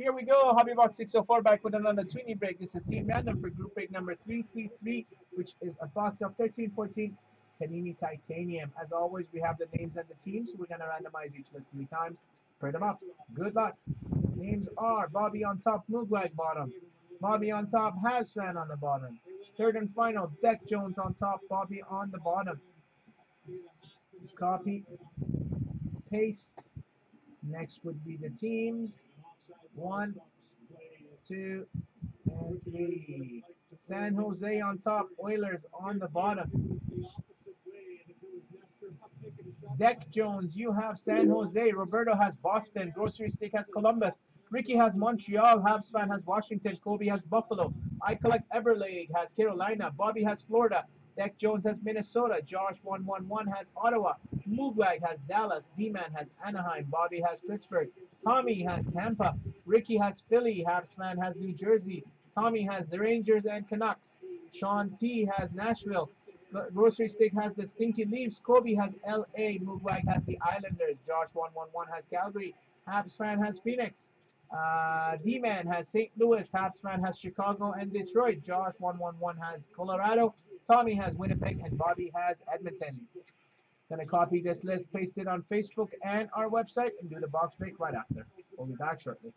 Here we go. Hobby Box 604 back with another Toonie break. This is Team Random for group break number 333, which is a box of 1314 Panini Titanium. As always, we have the names and the teams. We're going to randomize each list three times. Print them up. Good luck. Names are Bobby on top, Moogwag bottom. Bobby on top, Habsfan on the bottom. Third and final, Deck Jones on top, Bobby on the bottom. Copy, paste. Next would be the teams. One, two, and three. San Jose on top, Oilers on the bottom. Deck Jones, you have San Jose. Roberto has Boston. Grocery Stick has Columbus. Ricky has Montreal. Habs fan has Washington. Kobe has Buffalo. I collect Everleague has Carolina. Bobby has Florida. Deck Jones has Minnesota. Josh 111 has Ottawa. Moogwag has Dallas. D-Man has Anaheim. Bobby has Pittsburgh. Tommy has Tampa. Ricky has Philly. Habsman has New Jersey. Tommy has the Rangers and Canucks. Sean T has Nashville. Grocery Stick has the Stinky Leaves. Kobe has LA. Moogwag has the Islanders. Josh 111 has Calgary. Habsman has Phoenix. Uh, D-Man has St. Louis. Habsman has Chicago and Detroit. Josh 111 has Colorado. Tommy has Winnipeg. And Bobby has Edmonton. Gonna copy this list, paste it on Facebook and our website, and do the box break right after. We'll be back shortly.